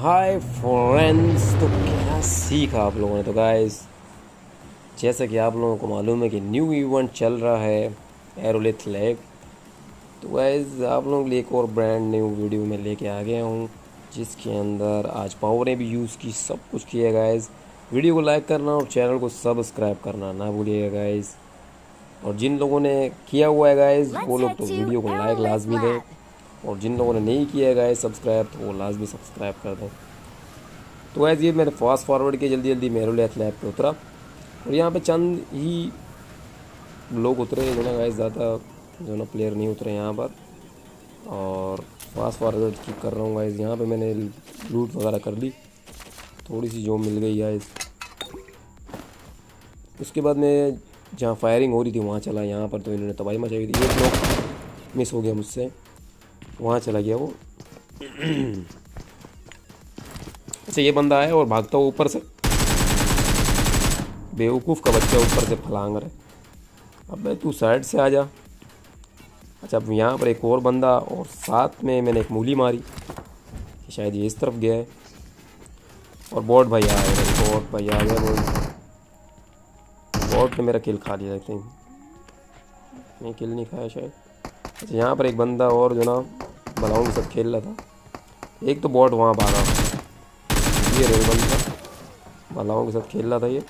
Hi friends तो क्या सीखा आप लोगों ने? तो गाइस जैसा कि आप लोगों को मालूम है कि न्यू इवेंट चल रहा है एरोलिथ लैब तो गाइस आप लोगों के लिए एक और ब्रांड न्यू वीडियो में लेके आ गया हूँ, जिसके अंदर आज पावरें भी यूज़ की, सब कुछ किया गाइस वीडियो को लाइक करना और चैनल को सब्सक्राइब करना, ना भूलिएगा गाइस और जिन लोगों ने किया हुआ है गाइस वो लोग तो वीडियो को लाइक लाजमी दें। और जिन लोगों ने नहीं किया गाइस सब्सक्राइब तो वो लाजमी सब्सक्राइब कर दें। तो गाइस ये मैंने फास्ट फॉरवर्ड किया जल्दी जल्दी मेरुल लैब पे उतरा। और यहाँ पे चंद ही लोग उतरे जो ना गाइस ज़्यादा जो ना प्लेयर नहीं उतरे यहाँ पर। और फास्ट फॉरवर्ड की कर रहा हूँ गाइस यहाँ पे मैंने लूट वगैरह कर ली। थोड़ी सी जो मिल गई गाइस उसके बाद मैं जहाँ फायरिंग हो रही थी, वहाँ चला। यहाँ पर तो इन्होंने तबाही मचाई थी। एक ब्लॉक मिस हो गया मुझसे। वहाँ चला गया वो। अच्छा ये बंदा आया और भागता हुआ ऊपर से। बेवकूफ़ का बच्चा ऊपर से फलांग रहे अब तू साइड से आ जा। अच्छा अब यहाँ पर एक और बंदा और साथ में मैंने एक मूली मारी। शायद ये इस तरफ़ गया है। और बॉट भाई आ गया बॉट भाई आ गया बॉट बॉट ने मेरा किल खा लिया नहीं किल नहीं खाया शायद। अच्छा यहाँ पर एक बंदा और जो ना बलाओं के साथ खेल रहा था। एक तो बॉट वहाँ भागा ये रेल बंदा। बलाओं के साथ खेल रहा था ये।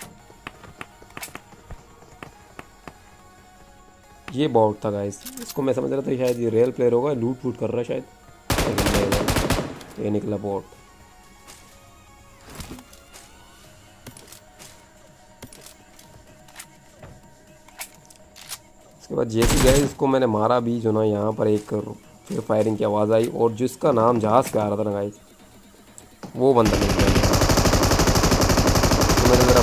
ये बॉट था गाइस इसको मैं समझ रहा था शायद ये रियल प्लेयर होगा लूट वूट कर रहा है शायद। ये निकला बॉट उसके बाद जैसे गए इसको मैंने मारा भी जो ना यहाँ पर एक फिर फायरिंग की आवाज़ आई और जिसका नाम जहाज़ पे आ रहा था ना वो बंदा मिल गया। ज़रा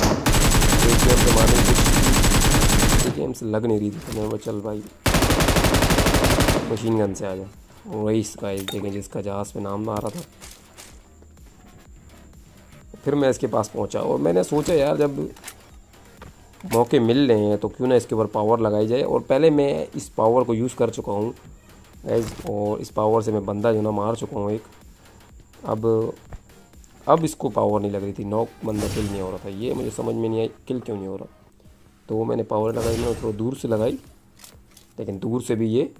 गेम से मारने की गेम से लग नहीं रही थी तो मैं चल भाई मशीन गन से आ जा। वही इसका देखें जिसका जहाज़ पे नाम ना आ रहा था। फिर मैं इसके पास पहुँचा और मैंने सोचा, यार, जब मौके मिल रहे हैं तो क्यों ना इसके ऊपर पावर लगाई जाए? और पहले मैं इस पावर को यूज़ कर चुका हूँ। गैस और इस पावर से मैं बंदा जो ना मार चुका हूँ एक। अब अब इसको पावर नहीं लग रही थी। नॉक बंदा किल नहीं हो रहा था। ये मुझे समझ में नहीं आई किल क्यों नहीं हो रहा। तो वो मैंने पावर लगाई, मैंने थोड़ा दूर से लगाई, लेकिन दूर से भी ये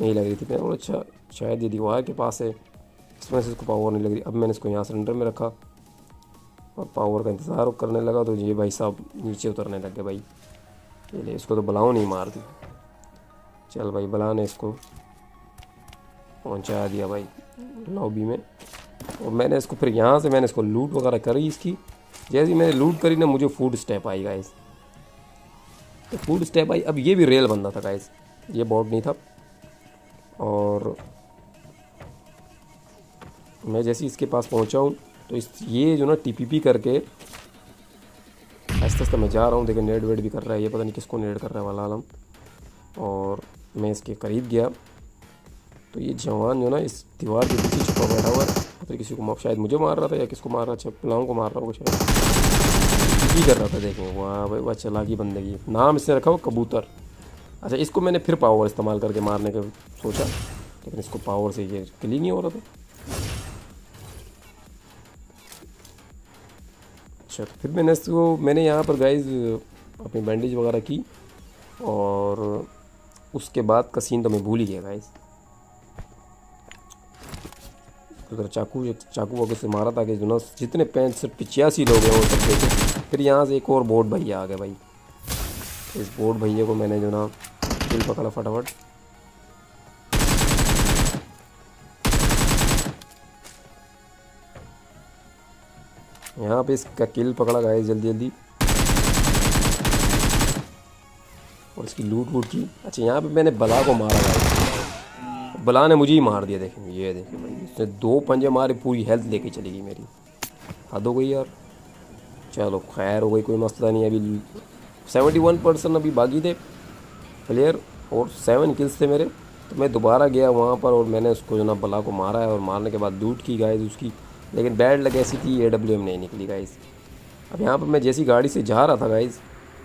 नहीं लग रही थी। मैं अच्छा शायद ये दीवार के पास है, इसमें से इसको पावर नहीं लग रही। अब मैंने इसको यहाँ सिलेंडर में रखा, और पावर का इंतज़ार करने लगा तो ये भाई साहब नीचे उतरने लग गए भाई। ले, इसको तो बलाओ नहीं मार दी चल भाई, बला ने इसको। पहुँचा दिया भाई लॉबी में। और मैंने इसको फिर यहाँ से मैंने इसको लूट वगैरह करी इसकी। जैसे मैंने लूट करी ना, मुझे फ़ूड स्टेप आई गाइस तो फ़ूड स्टेप आई। अब ये भी रेल बंदा था गाइस ये बॉट नहीं था। और मैं जैसे इसके पास पहुँचा हूँ तो इस, ये जो ना टीपीपी करके आस्ते आस्ते मैं जा रहा हूँ। देखिए नेट वेट भी कर रहा है, ये पता नहीं किसको नेट कर रहा है, वाला आलम। और मैं इसके करीब गया। तो ये जवान जो ना, इस दीवार के पीछे छुपा बैठा हुआ है। पता किसी को शायद मुझे मार रहा था या किसको मार रहा था पिलाओं को मार रहा होगा शायद। ही कर रहा था, देखें। वाह भाई, वाह, चलाकी बंदगी। नाम इसने रखा हुआ, कबूतर। अच्छा इसको मैंने फिर पावर इस्तेमाल करके मारने का सोचा, लेकिन इसको पावर से ये किल ही नहीं हो रहा था। अच्छा तो फिर मैंने इसको, मैंने यहाँ पर गाइज़ अपनी बैंडेज वगैरह की, और उसके बाद का सीन तो मैं भूल ही गया गाइज़ उधर चाकू चाकू वगैरह से मारा था कि जो ना, जितने पैंसठ पिचासी लोग हैं वो सब देखे। फिर यहाँ से एक और बोर्ड भैया आ गए भाई। इस बोर्ड भैया को मैंने जो ना, दिल पकड़ा फटाफट। यहाँ पे इसका किल पकड़ा गया जल्दी जल्दी। और इसकी लूट वूट की। अच्छा यहाँ पे मैंने बला को मारा गया बला ने मुझे ही मार दिया देखें ये देखें भाई दो पंजे मारे पूरी हेल्थ लेके चली गई मेरी। हद हो गई यार। चलो, खैर हो गई, कोई मसला नहीं अभी सेवेंटी वन परसेंट अभी बाकी थे प्लेयर और सेवन किल्स थे मेरे। तो मैं दोबारा गया वहाँ पर और मैंने उसको जो ना, बला को मारा है और मारने के बाद लूट की गाय उसकी। लेकिन बैड लग ऐसी थी ए डब्ल्यू एम नहीं निकली गाइस अब यहाँ पर मैं जैसी गाड़ी से जा रहा था गाइस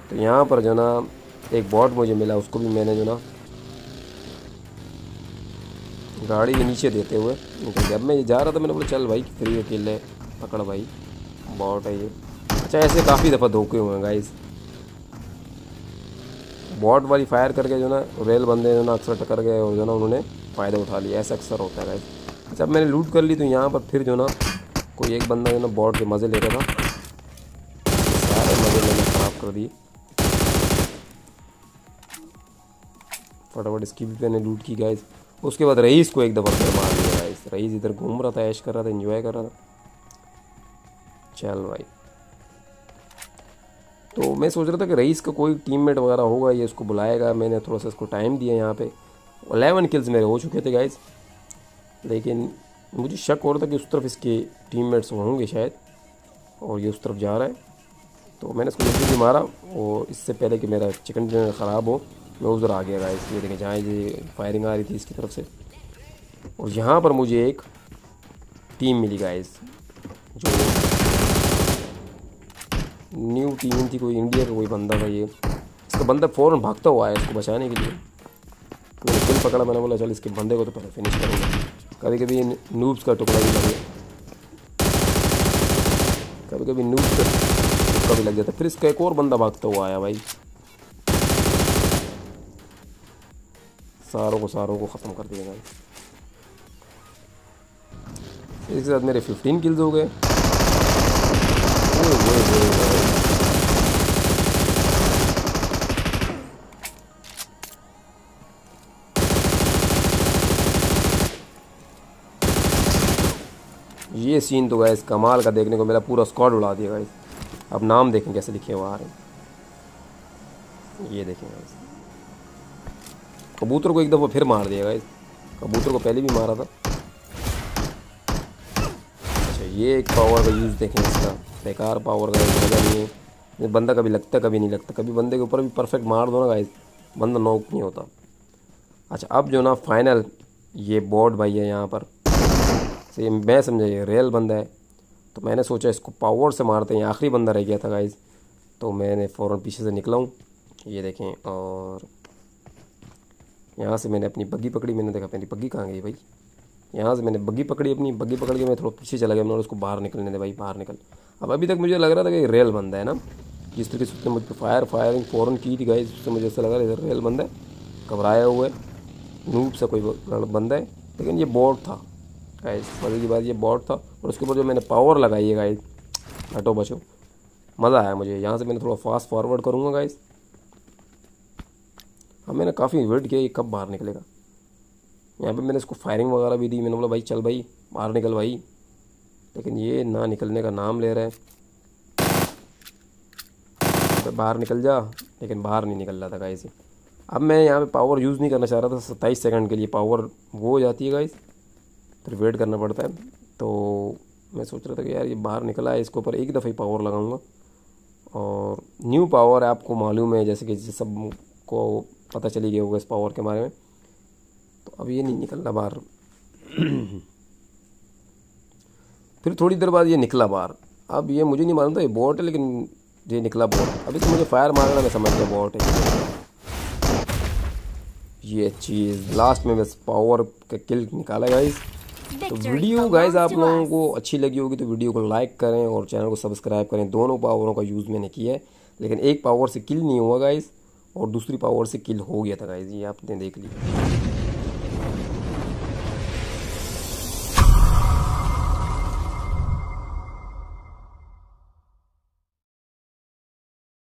तो यहाँ पर जो ना, एक बॉट मुझे मिला, उसको भी मैंने जो ना गाड़ी के नीचे देते हुए निकल गया। अब मैं जा रहा था, मैंने बोला, चल भाई, फ्री अकेले पकड़ भाई बॉट है ये। अच्छा ऐसे काफ़ी दफ़ा धोखे हुए हैं गाइस बॉट वाली फायर करके जो ना रेल बंदे जो ना, अक्सर टकर गए और जो ना, उन्होंने फ़ायदा उठा लिया ऐसा अक्सर होता है गाइस अच्छा मैंने लूट कर ली तो यहाँ पर फिर जो ना, कोई एक बंदा जो ना बॉट के मज़े ले रहा था। सारे मज़े मैंने ख़राब कर दिए। फटाफट इसकी भी मैंने लूट की गाइस उसके बाद रईस को एक दफ़ा फिर मार दिया गाइस रईस इधर घूम रहा था, ऐश कर रहा था एंजॉय कर रहा था। चल भाई। तो मैं सोच रहा था कि रईस का कोई टीममेट वगैरह होगा, ये उसको बुलाएगा। मैंने थोड़ा सा इसको टाइम दिया यहाँ पे। अलेवन किल्स मेरे हो चुके थे गाइस लेकिन मुझे शक हो रहा था कि उस तरफ़ इसके टीममेट्स होंगे शायद, और ये उस तरफ़ जा रहा है। तो मैंने इसको जल्दी मारा, और इससे पहले कि मेरा चिकन डिनर ख़राब हो उधर आ गया गाइस ये देखें, जहाँ ये फायरिंग आ रही थी इसकी तरफ़ से। और यहाँ पर मुझे एक टीम मिली गाइस जो न्यू टीम थी, कोई इंडिया का कोई बंदा था ये। इसका बंदा फ़ौरन भागता हुआ है इसको बचाने के लिए। मैंने फिर पकड़ा, मैंने बोला, चल, इसके बंदे को तो पहले फिनिश करूँगा। कभी कभी नूब्स का टुकड़ा भी लगे। कभी कभी नूब्स का टुकड़ा भी लग जाता फिर इसका एक और बंदा भागता हुआ आया भाई। सारों को सारों को ख़त्म कर दिया इसके साथ मेरे 15 किल्स हो गए। ये सीन तो गैस कमाल का देखने को मेरा पूरा स्क्वाड उड़ा दिया गैस अब नाम देखें कैसे लिखे हुए आ रहे ये देखें गैस कबूतर को एक दफ़ा फिर मार दिया गैस कबूतर को पहले भी मारा था। अच्छा ये एक पावर का यूज़ देखें इसका। बेकार पावर का मज़ा नहीं है बंदा कभी लगता, कभी नहीं लगता। कभी बंदे के ऊपर भी परफेक्ट मार दो ना गाइस बंदा नॉक नहीं होता। अच्छा अब जो ना फाइनल ये बोर्ड भाई है यहाँ पर। से मैं समझा, ये रियल बंदा है। तो मैंने सोचा इसको पावर से मारते हैं। आखिरी बंदा रह गया था गाइज़ तो मैंने फ़ौरन पीछे से निकला हूँ। ये देखें, और यहाँ से मैंने अपनी बग्गी पकड़ी, मैंने देखा मेरी बग्गी कहाँ गई भाई? यहाँ से मैंने बग्गी पकड़ी अपनी बग्गी पकड़ के मैं थोड़ा पीछे चला गया, मैंने उसको बाहर निकलने दे भाई, बाहर निकल। अब अभी तक मुझे लग रहा था कि रेल बंदा है ना? जिस तरीके से उसने मुझ पर फायर फायरिंग फ़ौरन की थी गाइज़ उससे मुझे ऐसा लग लगा इधर रेल बंदा है। घबराया हुआ है। नूब सा कोई बंदा है। लेकिन ये बोर्ड था। गाइस मज़े की बात, ये बॉट था। और उसके ऊपर जो मैंने पावर लगाई है गाइस हटो बचो। मज़ा आया मुझे। यहाँ से मैंने थोड़ा फास्ट फॉरवर्ड करूँगा गाइस हाँ मैंने काफ़ी वेट किया, ये कब बाहर निकलेगा? यहाँ पे मैंने इसको फायरिंग वगैरह भी दी, मैंने बोला, भाई, चल भाई, बाहर निकल भाई। लेकिन ये ना निकलने का नाम ले रहा है। तो बाहर निकल जा, लेकिन बाहर नहीं निकल रहा था गाइस अब मैं यहाँ पे पावर यूज़ नहीं करना चाह रहा था, सत्ताईस सेकंड के लिए पावर वो हो जाती है गाइस फिर वेट करना पड़ता है। तो मैं सोच रहा था कि यार, ये बाहर निकला है, इसके ऊपर एक दफ़ा ही पावर लगाऊँगा। और न्यू पावर आपको मालूम है, जैसे कि सबको पता चली गया होगा इस पावर के बारे में। तो अब ये नहीं निकलना बाहर। फिर थोड़ी देर बाद ये निकला बाहर। अब ये मुझे नहीं मालूम था ये बोट है लेकिन ये निकला बोट अभी तो मुझे फायर मारना मैं समझ गया बोट है। ये चीज़ लास्ट में बस पावर का किल निकाला गाइस तो वीडियो गाइज़ आप लोगों को अच्छी लगी होगी तो वीडियो को लाइक करें और चैनल को सब्सक्राइब करें। दोनों पावरों का यूज़ मैंने किया है। लेकिन एक पावर से किल नहीं हुआ गाइज़ और दूसरी पावर से किल हो गया था गाइज़ ये आपने देख लिया।